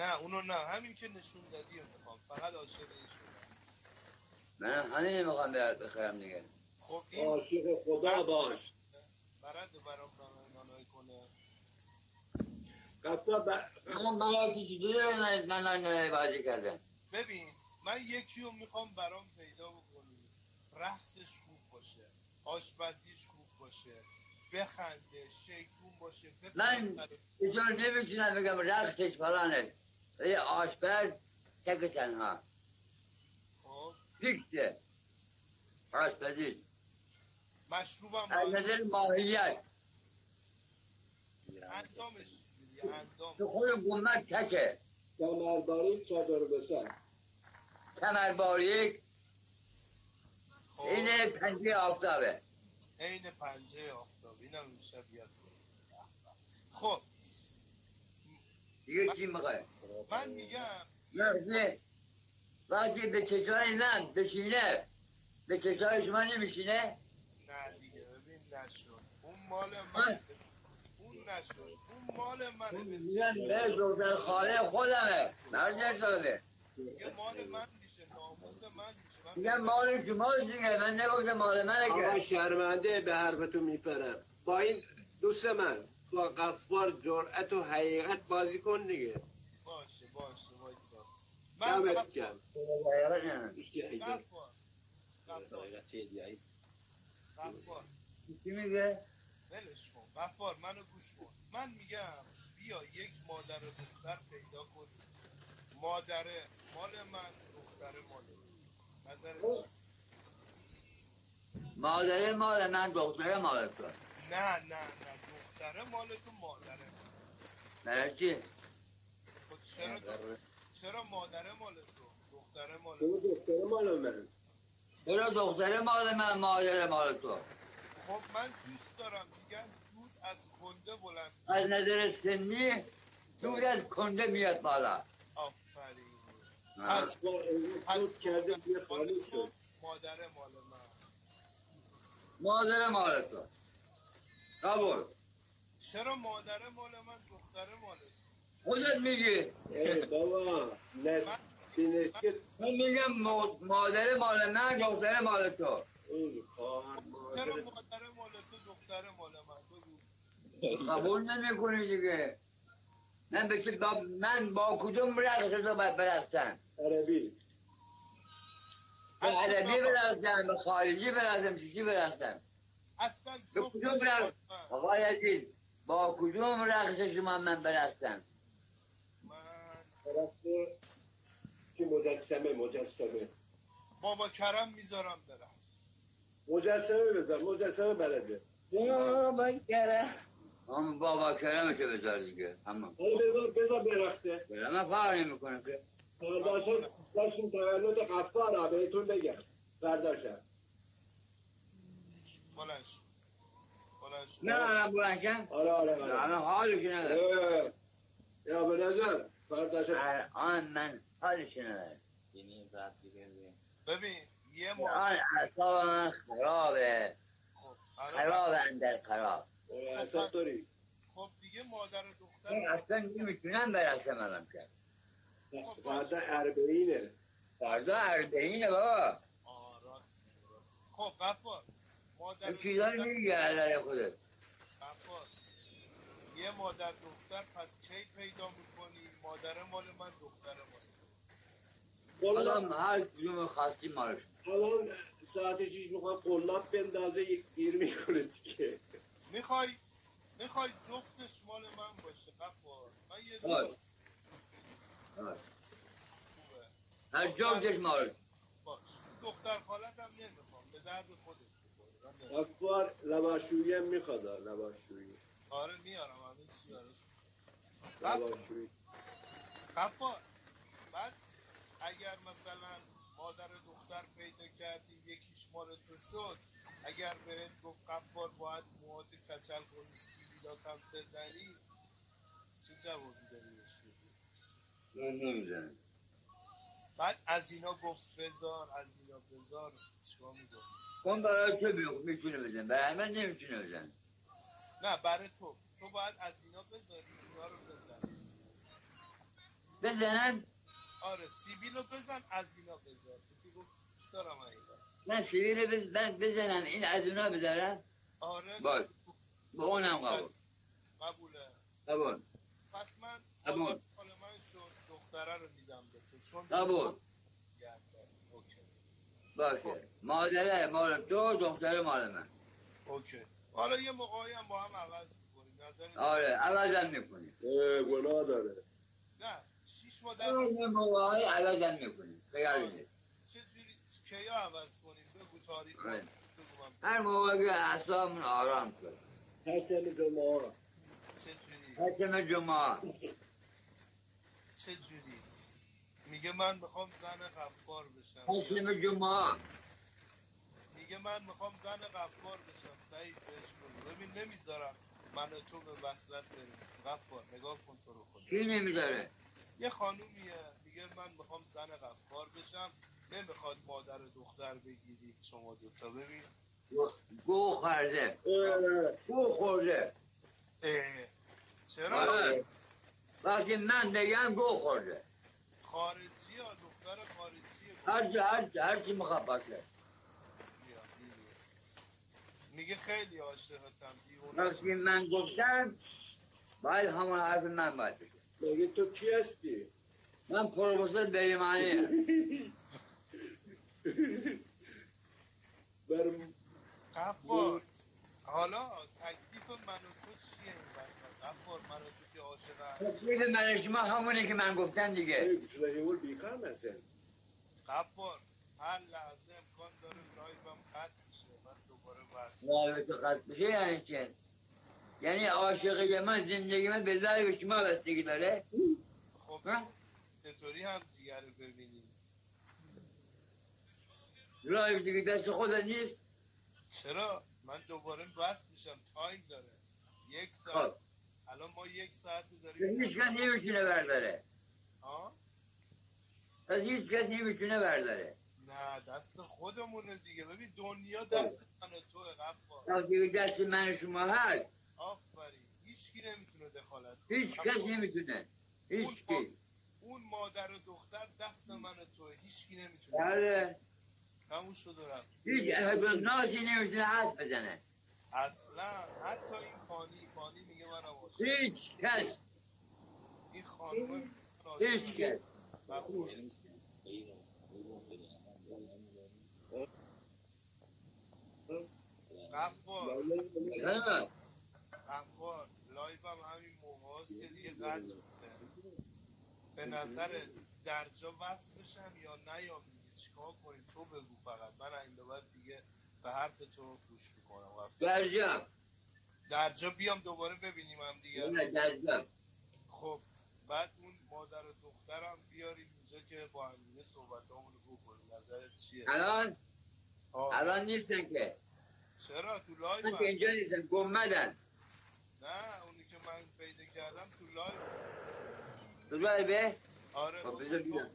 نه اونو نه. همین که نشون دادی می‌خوام فقط عاشق من همین می‌خوام برات بخرم دیگه. خب این عاشق خدا باش. برد برام نانای کنه. قطعا ب... من برای چیزی من بازی کردم ببین من یکی رو می‌خوام برام پیدا بکنی رقصش خوب باشه آشپزیش خوب باشه بخنده شیطون باشه من. اینجور نمی‌تونم بگم رقصش فلانه. یه آشپز تک تنها. خب. فیکسه. آشپزی. مشروبم از باید. نظر ماهیت. اندامش تو خود گمت تکه. کمرباری چادر بسر کمر باریک خب. این پنجه آفتابه. عین پنجه آفتاب. اینم میشه بیاد خب. دیگه چی می‌خوای؟ من میگم وقتی وقتی به چشای من بشینه. به چشای شما نمیشینه. نه دیگه ببین نشد. اون مال من- من اون نشد. اون مال منه. میگن به دختر خاله خودمه. مرد ساله دیگه مال من میشه. ناموس من میشه. من میگن مال شما دیگه من نگفتم مال منه آقا که شرمنده به حرفتون میپرم. با این دوست من. با قفار جرأت و حقیقت بازی کن دیگه. باشه باشه وایسا. من چی میگه؟ ولش کن. غفار منو گوش کن. من میگم بیا یک مادر و دختر پیدا کنیم. مادره مال من دختر مال. نظرت چیه؟ مادره مال من دختره مال تو. نه نه نه. دختره مال تو مادره. برای چی؟ خب چرا چرا مادره مال تو؟ دختره مال تو تو. دختر مال من. چرا دختره مال من مادر مال تو؟ خب من دوست دارم میگن دود از کنده بلند از نظر سنی دور از کنده میاد بالا. آفرین. پس پس خود کرده مال تو مادره مال من. مادر مال تو. قبول. چرا مادره مال من دختره مال تو خودت میگی. ای بابا نس من میگم ما- مادر مال من دختر مال تو. چرا مادر مادر مال تو دختر مال من؟ قبول نمی‌کنی دیگه. من به چه- با من با کدوم رقص تو باید برقصم؟ عربی. به عربی برقصم به خارجی برقصم چیزی برقصم؟ اصلا کدوم مال رقص؟ من. آقای عزیز با کدوم رقص شما من برقصم؟ من طرف که مجسمه مجسمه. بابا کرم می‌ذارم برقص. مجسمه بزن مجسمه بلده بابا کرم. هم بابا کرمشو بذار دیگه. اما. حالا بذار بذار برخته من فرق نمی‌کنه که. فرداشم داشتیم تولد قفار بهتون بگم. فرداشم بلند نه الان بلنشم آره آره آره. الان حالش نداره. اه. یا به نظر الان من حالش نداره. ببین یه ماه الان اعصاب من خرابه. خب خراب اندر خراب. داری خب دیگه مادر و دختر اصلا نمی‌تونم برقصم الان که فردا اربعینه فردا اربعینه بابا. آه راست. خب غفار مادر و این چیزا رو خودت. یه مادر دختر پس کی پیدا می‌کنی؟ مادر مال من دختر مال قلاب الان هر کدوم خواستی مالش الان ساعت شیش می‌خوام قلاب بندازه گیر می‌کنه دیگه. می‌خوای می‌خوای جفتش مال من باشه غفار من یه. خوبه. هر جفتش مالش باش. دختر خالتم نمی‌خوام به درد خودت. نمی‌خوام. اکبر لباشویی هم می‌خواد لباشویی آره میارم همه چی آره غفار بعد اگر مثلا مادر دختر پیدا کردی یکیش مال تو شد اگر بهت گفت غفار باید موهات کچل کنی سیبیلات هم بزنی چه جوابی داری بهش بدی بعد از اینا گفت بذار از اینا بذار چیکار می‌کنی؟ کن برای تو می‌تونه بزن برای من نمی‌تونه بزن نه برای تو. تو باید از اینا بذاری اینا رو بزنی بزنم آره سیبیل رو بزن از اینا بذار. دوست دارم اینا. من سیبیل بز... من بزنم این از اونا بذارم آره. باش. با اونم قبول. قبوله. قبول. پس من قبول. من شد دختره رو میدم به تو. چون قبول. باشه مادره مال تو دختر مال من. اوکی. حالا یه موقعی هم با هم عوض می‌کنیم. آره عوضم می‌کنیم. اه، گناه داره. نه شیش ماه در این موقعی عوضم می‌کنیم. بگردید چه جوری کیا عوض کنیم؟ بگو تاریخ من هر موقع که اعصابمون آرام شد حسن جمعه. چه جوری؟ حکم جمعه. چه جوری؟ میگه من می‌خوام زن غفار بشم. حکم جمعه میگه من می‌خوام زن غفار بشم. سعید بهش بگو. ببین نمی‌ذارم من تو به وصلت برسیم. غفار نگاه کن تو رو خدا کی نمیداره یه خانومیه. میگه من می‌خوام زن غفار بشم. نمی‌خواد مادر و دختر بگیرید شما دوتا ببین. گو خورده. گو خورده. چرا؟ آره. وقتی من بگم گو خورده. خارجی یا دختر خارجی هر چی هر چی هر چی می‌خواد باشه میگه خیلی عاشقتم دیوونه. من گفتم باید همون حرف من باید مگه تو کی هستی؟ من پروفسور بریمانی بر غفار حالا تکلیف من و تو چیه این وسط؟ غفار من و تو من شما همونه که من گفتم دیگه. شلهیول بیکار مثلا غفار هر لحظه امکان داره live م قطع میشه. من دوباره وصل live تو قطع بشه یعنی چه یعنی عاشقی من زندگی من به live شما بستگی داره؟ خب؟ چطوری هم دیگر رو ببینیم؟ live دیگه دست خودت نیست؟ چرا؟ من دوباره وصل میشم. تایم داره. یک خب. ساعت. الان ما یک ساعت داریم هیچ کس نمی‌تونه برداره. ها پس هیچ کس نمی‌تونه برداره. نه دست خودمونه دیگه. ببین دنیا دست من و تو غفار دست من و شما هست. آفرین. هیچکی نمی‌تونه دخالت کنه. هیچ کس نمی‌تونه. هیچ کی. اون مادر و دختر دست من و تو هیچکی نمی‌تونه بله تموم شد و رفت. هیچ ناسی نمی‌تونه حرف بزنه. اصلا حتی این فانی فانی میگه من عاشق هیچ کس. این خانم هیچ کس. غفار ها. غفار. live هم همین موقع هست که دیگه قطع می‌کنه. به نظر درجا وصل بشم یا نه یا میگه؟ چیکار کنیم؟ تو بگو فقط. من این بعد دیگه به حرف تو گوش می‌کنم. غفار درجا بیام دوباره ببینیم هم دیگه. نه، درجا خب بعد اون مادر و دخترم بیاریم اینجا که با هم دیگه صحبت رو بکنیم. نظرت چیه؟ الان؟ آه. الان نیستن که. چرا؟ تو live من که اینجا نیستن گمدن نه اونی که من پیدا کردم تو live. تو live ه آره خب بذار بیان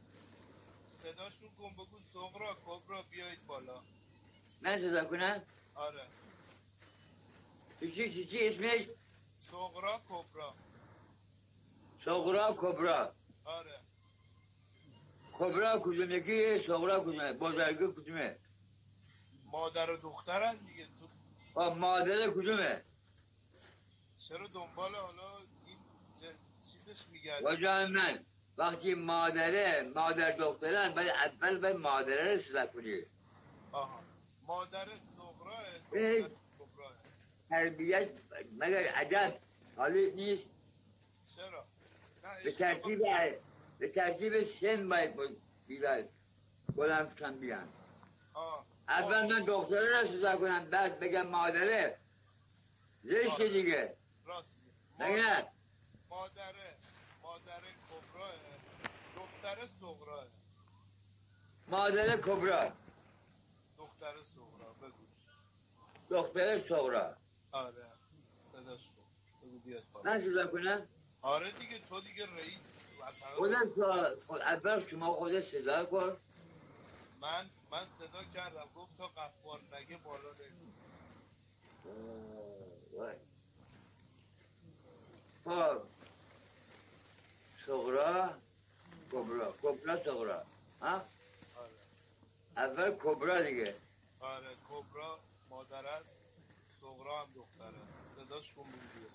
صداشون کن بگو صغرا کبرا بیایید بالا. من صدا کنم. آره. چی چی چی اسمش؟ صغرا کبرا. صغرا کبرا. آره. کبرا کدوم یکی؟ سغرا کدومه؟ بزرگه کدومه؟ مادر و دخترن دیگه. تو مادر کدومه؟ چرا دنبال حالا این چیزش میگردی؟ وجه من وقتی مادره مادر دخترن باید اول باید مادره رو صدا کنی. آها. مادر سغراه کبراه تربیت. مگر ادب؟ حالی نیست. چرا؟ به ترتیب به ترتیب سن باید بیاد بلند کن بیان. اول من دختره رو صدا کنم بعد بگم مادره. زشت آره. دیگه. راست نه مادره. مادر کبراه. دختر سغراه مادر کبرا دختر سغرا بگو. دختر صغرا آره صداش کن. بگو بیاد بالا من صدا کنم؟ آره دیگه تو دیگه رئیس اصلا خودت صدا- خود اول شما خودت صدا کن. من من صدا کردم. گفت تا قفار نگه بالا وای. خب. صغرا کبرا. صغرا ها؟ آره. اول کبرا دیگه. آره کبرا مادر است سغرا هم دختر است. صداش کن بگو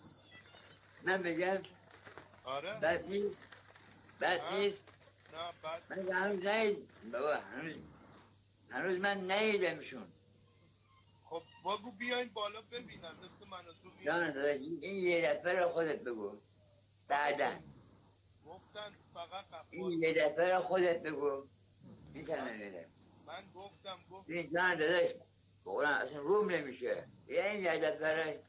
من بگم آره؟ بد نیست. بد؟ نیست. نه بعد من هنوز نهید بابا هنوز هنوز من نیدمشون خب بگو بیاین بالا ببینن مثل من و تو بیاین این یه دفعه خودت بگو. بعدا. گفتن فقط قفار این یه دفعه خودت بگو. می‌تونم بگم من گفتم گفت این جان داده اصلا روم نمیشه. یه این یادت برای.